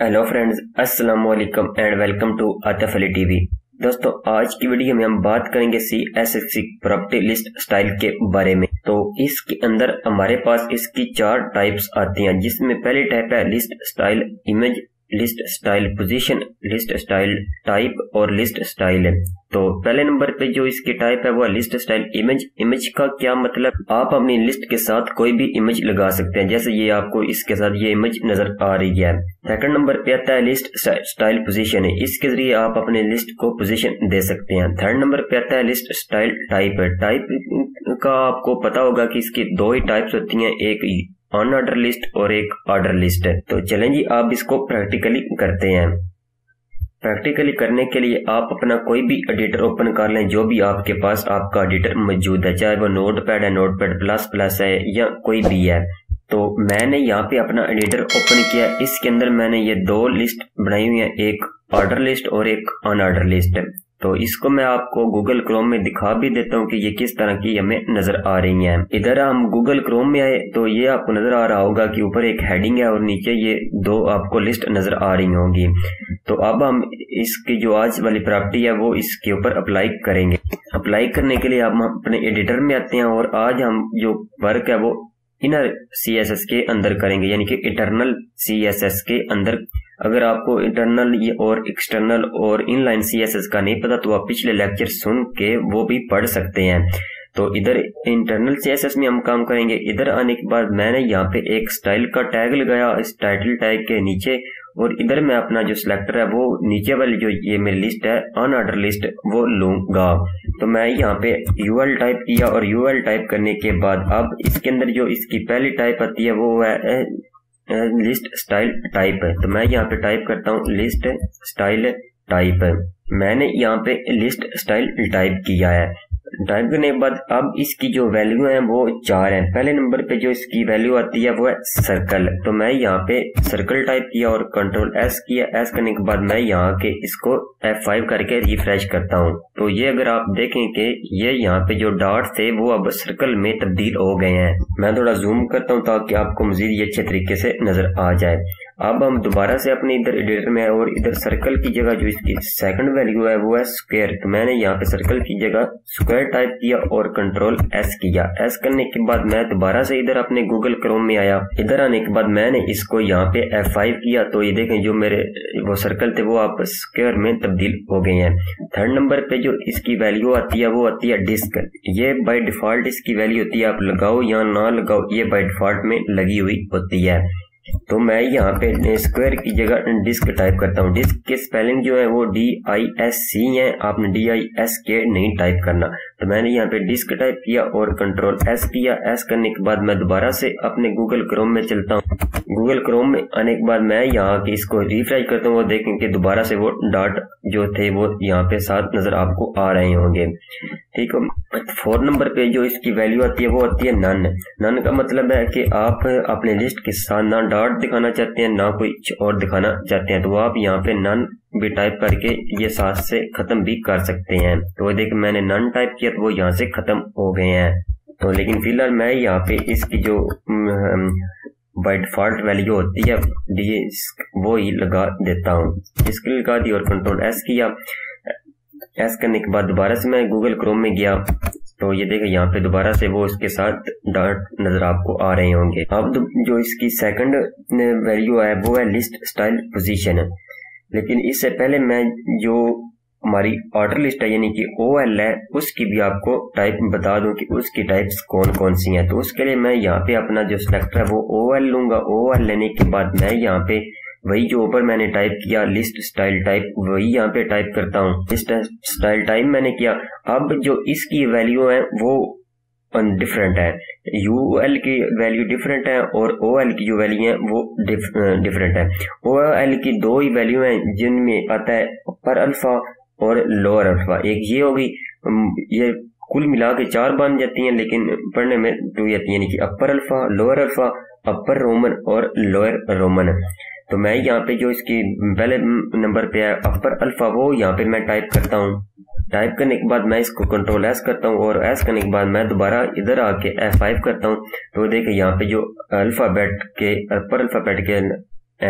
Hello friends अस्सलाम वालेकुम and welcome to Atif Ali TV दोस्तों, आज की वीडियो में हम बात करेंगे C S S C property list style के बारे में। तो इसके अंदर हमारे पास इसकी चार टाइप्स आती हैं, जिसमें पहली टाइप है list style image list style position list style type और लिस्ट स्टाइल तो पहले नंबर पे जो इसकी टाइप है, वो लिस्ट स्टाइल इमेज इमेज का क्या मतलब? आप अपनी लिस्ट के साथ कोई भी इमेज लगा सकते हैं। जैसे ये आपको इसके साथ ये इमेज नज़र आ रही है। सेकंड नंबर पे आता है लिस्ट स्टाइल पोजीशन है इसके ज़रिए आप अपने लिस्ट को पोजीशन दे सकते हैं। थर्ड नंबर पे आता है लिस्ट स्टाइल टाइप टाइप का आपको पता होगा कि इसकी दो ही टाइप्स होती हैं। एक ऑन ऑर्डर लिस्ट और एक ऑर्डर लिस्ट तो चलें जी आप इसको प्रैक्टिकली करते हैं। प्रैक्टिकली करने के लिए आप अपना कोई भी एडिटर ओपन कर लें, जो भी आपके पास आपका एडिटर मौजूद है, चाहे वो नोट पैड है नोट पैड प्लस प्लस है या कोई भी है। तो मैंने यहाँ पे अपना एडिटर ओपन किया। इसके अंदर मैंने ये दो लिस्ट बनाई हुई है, एक ऑर्डर लिस्ट और एक अन ऑर्डर लिस्ट तो इसको मैं आपको गूगल क्रोम में दिखा भी देता हूँ कि ये किस तरह की हमें नज़र आ रही है। इधर हम गूगल क्रोम में आए तो ये आपको नज़र आ रहा होगा कि ऊपर एक हेडिंग है और नीचे ये दो आपको लिस्ट नज़र आ रही होंगी। तो अब हम इसकी जो आज वाली प्रॉपर्टी है, वो इसके ऊपर अप्लाई करेंगे। अप्लाई करने के लिए हम अपने एडिटर में आते हैं और आज हम जो वर्क है, वो इनर सीएसएस के अंदर करेंगे, यानी कि इंटरनल सीएसएस के अंदर। अगर आपको इंटरनल और एक्सटर्नल और इनलाइन सीएसएस का नहीं पता तो आप पिछले लेक्चर सुन के वो भी पढ़ सकते हैं। तो इधर इंटरनल सीएसएस में हम काम करेंगे। इधर आने के बाद मैंने यहाँ पे एक स्टाइल का टैग लगाया। इस टाइटल टैग के नीचे और इधर मैं अपना जो सिलेक्टर है, वो नीचे वाली जो ये मेरी लिस्ट है अन ऑर्डर लिस्ट वो लूँगा। तो मैं यहाँ पे यूएल टाइप किया और यूएल टाइप करने के बाद अब इसके अंदर जो इसकी पहली टाइप आती है, वो है लिस्ट स्टाइल टाइप है। तो मैं यहाँ पे टाइप करता हूँ लिस्ट स्टाइल टाइप मैंने यहाँ पे लिस्ट स्टाइल टाइप किया है। टाइप करने के बाद अब इसकी जो वैल्यू है वो चार है। पहले नंबर पे जो इसकी वैल्यू आती है वो है सर्कल तो मैं यहाँ पे सर्कल टाइप किया और कंट्रोल एस किया। एस करने के बाद मैं यहाँ के इसको एफ़ फाइव करके रिफ्रेश करता हूँ। तो ये अगर आप देखें कि ये यहाँ पे जो डॉट थे वो अब सर्कल में तब्दील हो गए हैं। मैं थोड़ा जूम करता हूँ ताकि आपको मजीद ये अच्छे तरीके से नज़र आ जाए। अब हम दोबारा से अपने इधर एडिटर में आए और इधर सर्कल की जगह जो इसकी सेकंड वैल्यू है, वो है स्क्वायर तो मैंने यहाँ पे सर्कल की जगह स्क्वायर टाइप किया और कंट्रोल एस किया। एस करने के बाद मैं दोबारा से इधर अपने गूगल क्रोम में आया। इधर आने के बाद मैंने इसको यहाँ पे F5 किया। तो ये देखें, जो मेरे, वो सर्कल थे, वो आप स्क्वायर में तब्दील हो गए हैं। थर्ड नंबर पे जो इसकी वैल्यू आती है, वो आती है डिस्क ये बाई डिफ़ॉल्ट इसकी वैल्यू होती है। आप लगाओ या ना लगाओ, ये बाई डिफ़ॉल्ट में लगी हुई होती है। तो मैं यहाँ पे स्क्वायर की जगह डिस्क टाइप करता हूँ। डिस्क के स्पेलिंग जो है वो डी आई एस सी है। आपने डी आई एस के नहीं टाइप करना। तो मैंने यहाँ पे डिस्क टाइप किया और कंट्रोल एस किया। एस करने के बाद मैं दोबारा से अपने गूगल क्रोम में चलता हूँ। गूगल क्रोम में आने के बाद मैं यहाँ के इसको रिफ्रेश करता हूँ वो देखेंगे दोबारा से वो डॉट जो थे वो यहाँ पे साथ नज़र आपको आ रहे होंगे। ठीक फोर नंबर पे जो इसकी वैल्यू आती है, वो आती है नन नन का मतलब है कि आप अपने लिस्ट के साथ ना डॉट दिखाना चाहते हैं, ना कोई और दिखाना चाहते हैं तो आप यहाँ पे नन भी टाइप करके ये साथ से खत्म भी कर सकते हैं. तो देख, मैंने नन टाइप किया तो वो यहाँ से खत्म हो गए हैं. तो लेकिन फ़िलहाल मैं यहाँ पे इसकी जो बाय डिफ़ॉल्ट वैल्यू होती है वो ही लगा देता हूँ. इसके लगा दी और कंट्रोल एस किया. एस करने के बाद दोबारा से मैं गूगल क्रोम में गया। तो ये देखें यहाँ पे दोबारा से वो इसके साथ डॉट नज़र आपको आ रहे होंगे। अब जो इसकी सेकंड वैल्यू है, वो है लिस्ट स्टाइल पोजीशन लेकिन इससे पहले मैं जो हमारी ऑर्डर लिस्ट है, यानी कि ओ एल है, उसकी भी आपको टाइप बता दूँ कि उसकी टाइप्स कौन कौन सी हैं। तो उसके लिए मैं यहाँ पे अपना जो सिलेक्टर है, वो ओ एल लूँगा। ओ एल लेने के बाद मैं यहाँ पे वही जो ऊपर मैंने टाइप किया लिस्ट स्टाइल टाइप वही यहाँ पे टाइप करता हूँ। लिस्ट स्टाइल टाइप मैंने किया। अब जो इसकी वैल्यू है, वो डिफरेंट है। यू एल की वैल्यू डिफरेंट है और ओ एल की जो वैल्यू है, वो डिफरेंट है। ओ एल की दो ही वैल्यू है, जिनमें आता है अपर अल्फ़ा और लोअर अल्फ़ा एक ये होगी ये कुल मिला के चार बन जाती हैं, लेकिन पढ़ने में टू आती है। यानी कि upper alpha lower alpha upper Roman और लोअर रोमन तो मैं यहाँ पे जो इसकी पहले नंबर पे है अपर अल्फ़ा वो यहाँ पे मैं टाइप करता हूँ। टाइप करने के बाद मैं इसको कंट्रोल एस करता हूँ और एस करने के बाद मैं दोबारा इधर आके एफ़ फाइव करता हूँ। तो देखे यहाँ पे जो अल्फ़ाबेट के अपर अल्फ़ाबेट के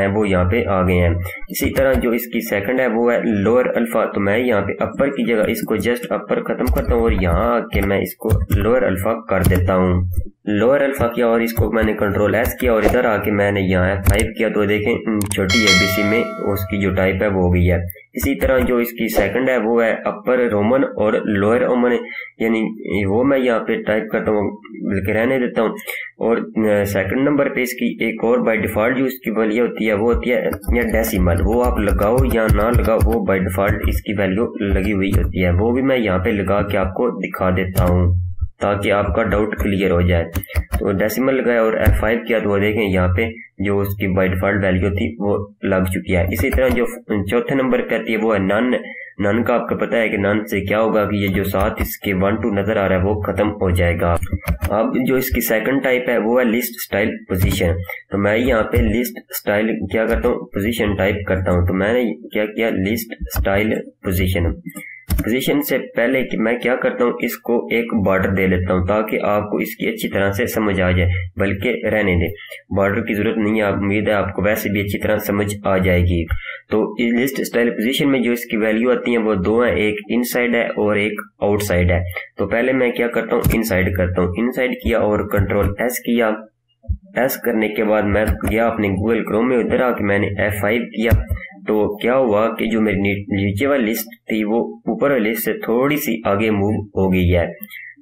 वो यहाँ पे आ गए हैं। इसी तरह जो इसकी सेकंड है, वो है लोअर अल्फ़ा तो मैं यहाँ पे अपर की जगह इसको जस्ट अपर खत्म करता हूँ और यहाँ आके मैं इसको लोअर अल्फ़ा कर देता हूँ। लोअर अल्फ़ा किया और इसको मैंने कंट्रोल एस किया और इधर आके मैंने यहाँ फाइव किया। तो देखें छोटी एबीसी में उसकी जो टाइप है, वो हो गई है। इसी तरह जो इसकी सेकंड है, वो है अपर रोमन और लोअर रोमन यानी वो मैं यहाँ पे टाइप करता हूँ बल्कि रहने देता हूँ। और सेकंड नंबर पे इसकी एक और बाय डिफ़ॉल्ट जो इसकी वैल्यू होती है, वो होती है या डेसिमल वो आप लगाओ या ना लगाओ, वो बाय डिफ़ॉल्ट इसकी वैल्यू लगी हुई होती है। वो भी मैं यहाँ पे लगा के आपको दिखा देता हूँ। ताकि आपका डाउट क्लियर हो जाए। तो डेसिमल लगाया और एफ़ फाइव किया तो देखें यहाँ पे जो उसकी बाई डिफ़ॉल्ट वैल्यू थी, वो लग चुकी है। इसी तरह जो चौथे नंबर आती है, वो है नन नन का आपको पता है कि नन से क्या होगा कि ये जो साथ इसके वन टू नज़र आ रहा है, वो खत्म हो जाएगा। अब जो इसकी सेकंड टाइप है, वो है लिस्ट स्टाइल पोजीशन तो मैं यहाँ पे लिस्ट स्टाइल क्या करता हूँ? पोजीशन टाइप करता हूँ। तो मैंने क्या किया? लिस्ट स्टाइल पोजीशन पोजीशन से पहले कि मैं क्या करता हूँ, इसको एक बॉर्डर दे लेता हूँ ताकि आपको इसकी अच्छी तरह से समझ आ जाए, बल्कि रहने दे। बॉर्डर की ज़रूरत नहीं है उम्मीद है आपको वैसे भी अच्छी तरह समझ आ जाएगी। तो इस लिस्ट स्टाइल पोजीशन में जो इसकी वैल्यू आती है, वो दो है, एक इनसाइड है और एक आउटसाइड है। तो पहले मैं क्या करता हूँ इनसाइड करता हूँ। इनसाइड किया और कंट्रोल एस किया। एस करने के बाद मैं गया अपने गूगल क्रोम में, उधर आके मैंने एफ़ फाइव किया। तो क्या हुआ कि जो मेरी नीचे वाली लिस्ट थी, वो ऊपर वाली लिस्ट से थोड़ी सी आगे मूव हो गई है।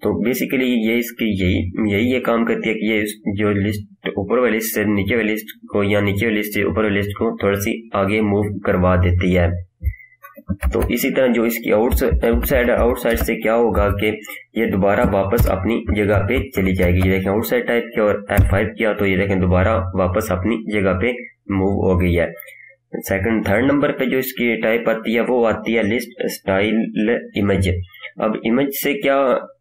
तो बेसिकली ये इसकी, यही यही ये काम करती है कि ये जो लिस्ट ऊपर वाली लिस्ट से नीचे वाली लिस्ट को या नीचे वाली लिस्ट से ऊपर वाली लिस्ट को थोड़ी सी आगे मूव करवा देती है। तो इसी तरह जो इसकी आउटसाइड आउटसाइड से क्या होगा कि ये दोबारा वापस अपनी जगह पे चली जाएगी। ये देखें आउटसाइड टाइप किया और एफ़ फाइव किया तो ये देखें दोबारा वापस अपनी जगह पे मूव हो गई है। सेकंड थर्ड नंबर पे जो इसकी टाइप आती है, वो आती है लिस्ट स्टाइल इमेज अब इमेज से क्या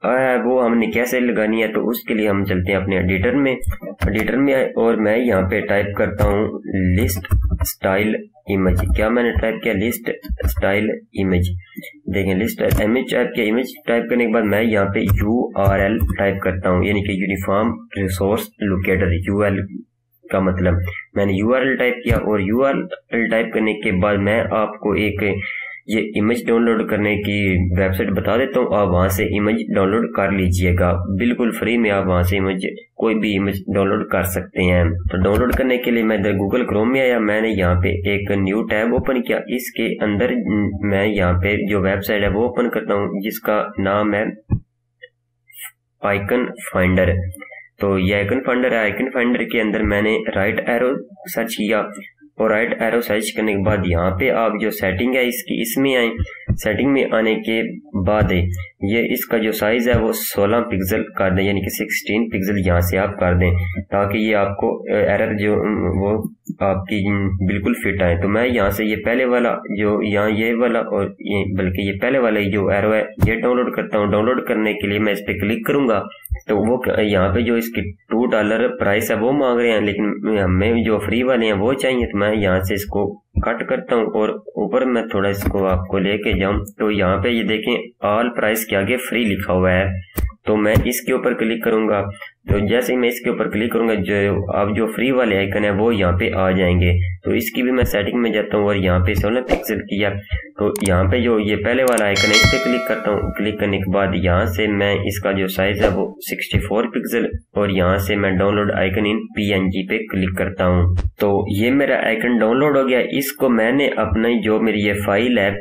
है वो हमने कैसे लगानी है तो उसके लिए हम चलते हैं अपने एडिटर में। एडिटर में और मैं यहाँ पे टाइप करता हूँ लिस्ट स्टाइल इमेज क्या मैंने टाइप किया? लिस्ट स्टाइल इमेज देखें लिस्ट इमेज टाइप किया। इमेज टाइप करने के बाद मैं यहाँ पे यू आर एल टाइप करता हूँ। यानी कि uniform resource locator U L का मतलब। मैंने यू आर एल टाइप किया और यू आर एल टाइप करने के बाद मैं आपको एक ये इमेज डाउनलोड करने की वेबसाइट बता देता हूँ, आप वहाँ से इमेज डाउनलोड कर लीजिएगा। बिल्कुल फ्री में आप वहाँ से इमेज कोई भी इमेज डाउनलोड कर सकते हैं। तो डाउनलोड करने के लिए मैं इधर गूगल क्रोम में आया, मैंने यहाँ पे एक न्यू टैब ओपन किया। इसके अंदर मैं यहाँ पे जो वेबसाइट है वो ओपन करता हूँ, जिसका नाम है आइकन फाइंडर तो ये आइकन फाइंडर है। आइकन फाइंडर के अंदर मैंने राइट एरो सर्च किया। और राइट एरो सर्च करने के बाद यहाँ पे आप जो सेटिंग है, इसकी इसमें आए सेटिंग में आने के बाद ये इसका जो साइज़ है, वो 16 पिक्सल कर दें, यानी कि 16 पिक्सल यहाँ से आप कर दें, ताकि ये आपको एरर जो वो आपकी बिल्कुल फिट आए। तो मैं यहाँ से ये पहले वाला जो, यहाँ ये वाला और ये, बल्कि ये पहले वाला जो एरो है, ये डाउनलोड करता हूँ। डाउनलोड करने के लिए मैं इस पर क्लिक करूँगा। तो वो यहाँ पे जो इसकी टू डॉलर प्राइस है, वो मांग रहे हैं, लेकिन हमें जो फ्री वाले हैं, वो चाहिए। तो मैं यहाँ से इसको कट करता हूँ और ऊपर मैं थोड़ा इसको आपको लेके जाऊँ। तो यहाँ पे ये देखें ऑल प्राइस के आगे फ्री लिखा हुआ है। तो मैं इसके ऊपर क्लिक करूँगा। तो जैसे ही मैं इसके ऊपर क्लिक करूँगा, जो अब जो फ्री वाले आइकन है, वो यहाँ पे आ जाएँगे। तो इसकी भी मैं सेटिंग में जाता हूँ और यहाँ पे सोलह पिक्सल किया। तो यहाँ पे जो ये पहले वाला आइकन है, इस पर क्लिक करता हूँ। क्लिक करने के बाद यहाँ से मैं इसका जो साइज़ है, वो 64 पिक्सल और यहाँ से मैं डाउनलोड आइकन इन पीएनजी पे क्लिक करता हूँ। तो ये मेरा आइकन डाउनलोड हो गया। इसको मैंने अपनी जो मेरी ये फ़ाइल है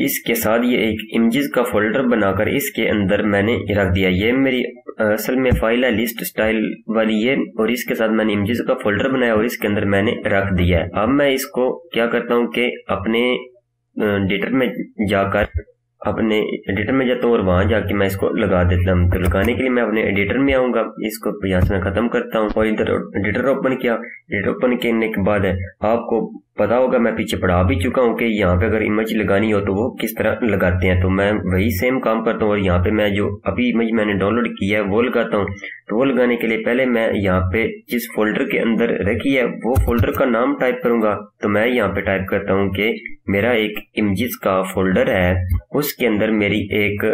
इसके साथ ये एक इमेजेस का फोल्डर बनाकर इसके अंदर मैंने रख दिया। ये मेरी असल में फ़ाइल है लिस्ट स्टाइल वाली ये, और इसके साथ मैंने इमेजेस का फोल्डर बनाया और इसके अंदर मैंने रख दिया है। अब मैं इसको क्या करता हूँ कि अपने डेटर में जाकर अपने एडिटर में जाता हूँ और वहाँ जाके मैं इसको लगा देता हूँ। तो लगाने के लिए मैं अपने एडिटर में आऊँगा। इसको यहाँ से मैं खत्म करता हूँ। और इधर एडिटर ओपन किया। एडिटर ओपन करने के बाद आपको पता होगा मैं पीछे पढ़ा भी चुका हूँ कि यहाँ पे अगर इमेज लगानी हो तो वो किस तरह लगाते हैं। तो मैं वही सेम काम करता हूँ और यहाँ पे मैं जो अभी इमेज मैंने डाउनलोड किया है, वो लगाता हूँ। तो वो लगाने के लिए पहले मैं यहाँ पे जिस फोल्डर के अंदर रखी है, वो फोल्डर का नाम टाइप करूँगा। तो मैं यहाँ पे टाइप करता हूँ कि मेरा एक इमेजेस का फोल्डर है। उसके अंदर मेरी एक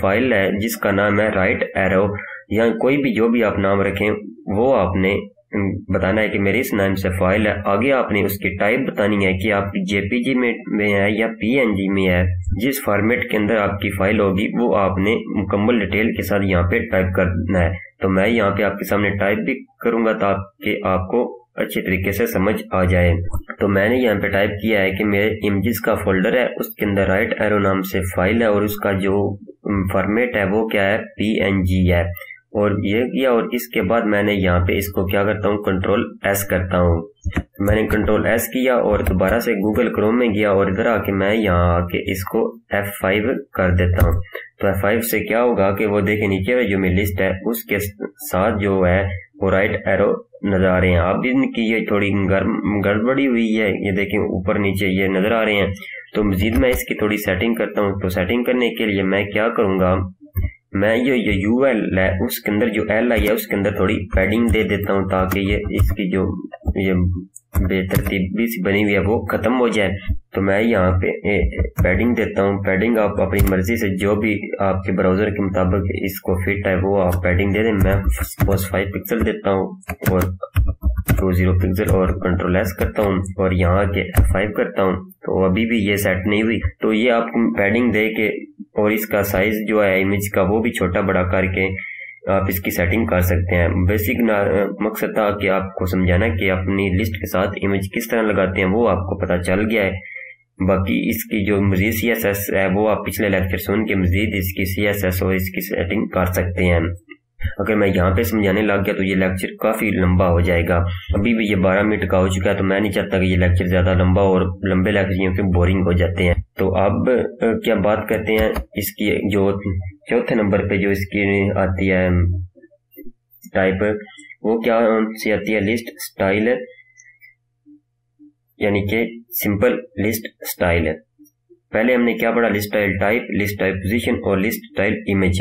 फ़ाइल है, जिसका नाम है राइट एरो या कोई भी जो भी आप नाम रखें, वो आपने बताना है कि मेरे इस नाम से फ़ाइल है। आगे आपने उसकी टाइप बतानी है कि आपकी जेपीजी में में है या पीएनजी में है। जिस फॉर्मेट के अंदर आपकी फ़ाइल होगी, वो आपने मुकम्मल डिटेल के साथ यहाँ पे टाइप करना है। तो मैं यहाँ पे आपके सामने टाइप भी करूँगा ताकि आपको अच्छे तरीके से समझ आ जाए। तो मैंने यहाँ पे टाइप किया है कि मेरे इमेजेस का फोल्डर है, उसके अंदर राइट एरो नाम से फ़ाइल है और उसका जो फॉर्मेट है वो क्या है? पी है। और ये किया और इसके बाद मैंने यहाँ पे इसको क्या करता हूँ कंट्रोल एस करता हूँ। मैंने कंट्रोल एस किया और दोबारा से गूगल क्रोम में गया और इधर आके मैं यहाँ आके इसको एफ़ फाइव कर देता हूँ। तो एफ़ फाइव से क्या होगा कि वो देखे नीचे जो मेरी लिस्ट है, उसके साथ जो है, वो राइट एरो नज़र आ रहे हैं। आप भी इनकी ये थोड़ी गड़बड़ी हुई है, ये देखें ऊपर नीचे ये नज़र आ रहे हैं। तो मजीद मैं इसकी थोड़ी सेटिंग करता हूँ। तो सेटिंग करने के लिए मैं क्या करूँगा मैं ये ये यू एल है, उसके अंदर जो एल आई है, उसके अंदर थोड़ी पैडिंग दे देता हूँ ताकि ये, इसकी जो, ये बेतरतीबी सी बनी हुई है, वो खत्म हो जाए। तो मैं यहाँ पे पैडिंग देता हूँ। पैडिंग आप अपनी मर्ज़ी से जो भी आपके ब्राउज़र के मुताबिक इसको फिट है, वो आप पैडिंग दे दें। मैं सपोज़ फाइव पिक्सल देता हूँ और टू ज़ीरो पिक्सल और कंट्रोल एस करता हूँ और यहाँ के फाइव करता हूँ। तो अभी भी ये सेट नहीं हुई। तो ये आपको पैडिंग दे के और इसका साइज़ जो है इमेज का वो भी छोटा बड़ा करके आप इसकी सेटिंग कर सकते हैं। बेसिक मकसद था कि आपको समझाना कि अपनी लिस्ट के साथ इमेज किस तरह लगाते हैं, वो आपको पता चल गया है। बाकी इसकी जो मजीद सी एस एस है, वो आप पिछले लेक्चर सुन के मजीद इसकी सी एस एस और इसकी सेटिंग कर सकते हैं। अगर मैं यहाँ पे समझाने लग गया तो ये लेक्चर काफ़ी लंबा हो जाएगा। अभी भी ये बारह मिनट का हो चुका है तो मैं नहीं चाहता कि ये लेक्चर ज़्यादा लंबा और लंबे लेक्चर क्योंकि बोरिंग हो जाते हैं। तो अब क्या बात करते हैं? इसकी जो चौथे नंबर पे जो इसकी आती है टाइप वो क्या सी आती है? लिस्ट स्टाइल यानी कि सिंपल लिस्ट स्टाइल पहले हमने क्या पढ़ा? List style type list type position और लिस्ट स्टाइल इमेज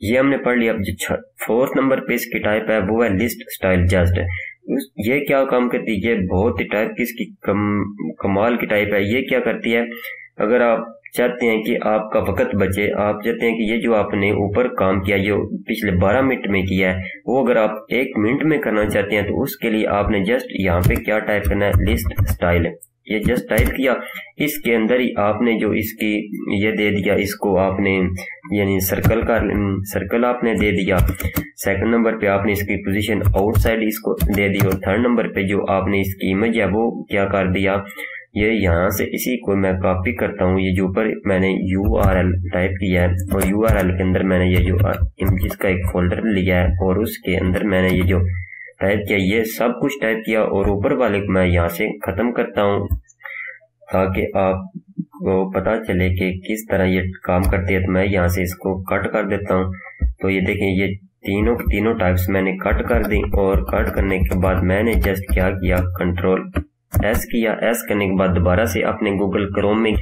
ये हमने पढ़ लिया। अब फोर्थ नंबर पे इसकी टाइप है, वो है लिस्ट स्टाइल जस्ट ये क्या काम करती है? ये बहुत ही टाइप की इसकी कम, कमाल की टाइप है। ये क्या करती है? अगर आप चाहते हैं कि आपका वक्त बचे, आप चाहते हैं कि ये जो आपने ऊपर काम किया, ये पिछले 12 मिनट में किया है, वो अगर आप एक मिनट में करना चाहते हैं तो उसके लिए आपने जस्ट यहाँ पे क्या टाइप करना है? लिस्ट स्टाइल ये जस्ट टाइप किया। इसके अंदर ही आपने जो इसकी ये दे दिया, इसको आपने यानी सर्कल का सर्कल आपने दे दिया। सेकंड नंबर पे आपने इसकी पोजीशन आउटसाइड इसको दे दी और थर्ड नंबर पे जो आपने इसकी इमेज है, वो क्या कर दिया? ये यहाँ से इसी को मैं कॉपी करता हूँ। ये जो ऊपर मैंने यू आर एल टाइप किया है और यू आर एल के अंदर मैंने ये जो इमेज का एक फोल्डर लिया है और उसके अंदर मैंने ये जो टाइप किया, ये सब कुछ टाइप किया और ऊपर वाले को मैं यहाँ से ख़त्म करता हूँ, ताकि आपको पता चले कि किस तरह ये काम करती है। तो मैं यहाँ से इसको कट कर देता हूँ। तो ये देखें, ये तीनों तीनों टाइप्स मैंने कट कर दी और कट करने के बाद मैंने जस्ट क्या किया कंट्रोल एस किया। एस करने के बाद दोबारा से अपने गूगल क्रोम में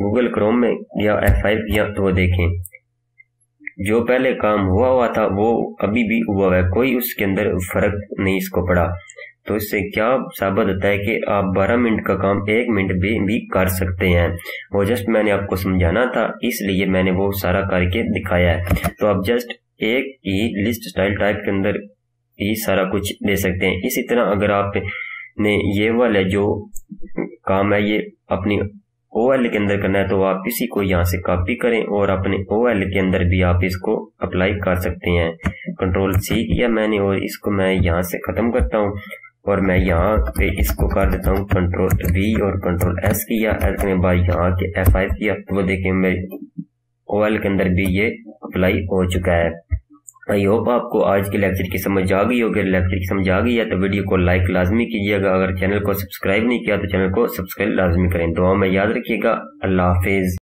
गूगल क्रोम में या एफ़ फाइव किया तो देखें। जो पहले काम हुआ हुआ था वो अभी भी हुआ है। कोई उसके अंदर फ़र्क नहीं इसको पड़ा। तो इससे क्या साबित होता है कि आप 12 मिनट का काम एक मिनट भी, भी कर सकते हैं। वो जस्ट मैंने आपको समझाना था इसलिए मैंने वो सारा करके दिखाया है। तो आप जस्ट एक ही लिस्ट स्टाइल टाइप के अंदर ही सारा कुछ दे सकते हैं। इसी तरह अगर आप ने ये वाले जो काम है ये अपनी ओ एल के अंदर करना है तो आप इसी को यहाँ से कॉपी करें और अपने ओ एल के अंदर भी आप इसको अप्लाई कर सकते हैं। कंट्रोल सी किया मैंने और इसको मैं यहाँ से ख़त्म करता हूँ और मैं यहाँ पे इसको कर देता हूँ। कंट्रोल वी और कंट्रोल एस किया एस करने बाद यहाँ के एफ़ किया। तो वो देखिए मेरे ओ एल के अंदर भी ये अप्लाई हो चुका है। आई होप आपको आज के लेक्चर की समझ आ गई होगी। लेक्चर की समझ आ गई है तो वीडियो को लाइक लाजमी कीजिएगा। अगर चैनल को सब्सक्राइब नहीं किया तो चैनल को सब्सक्राइब लाजमी करें। दुआ में याद रखिएगा। अल्लाह हाफिज़।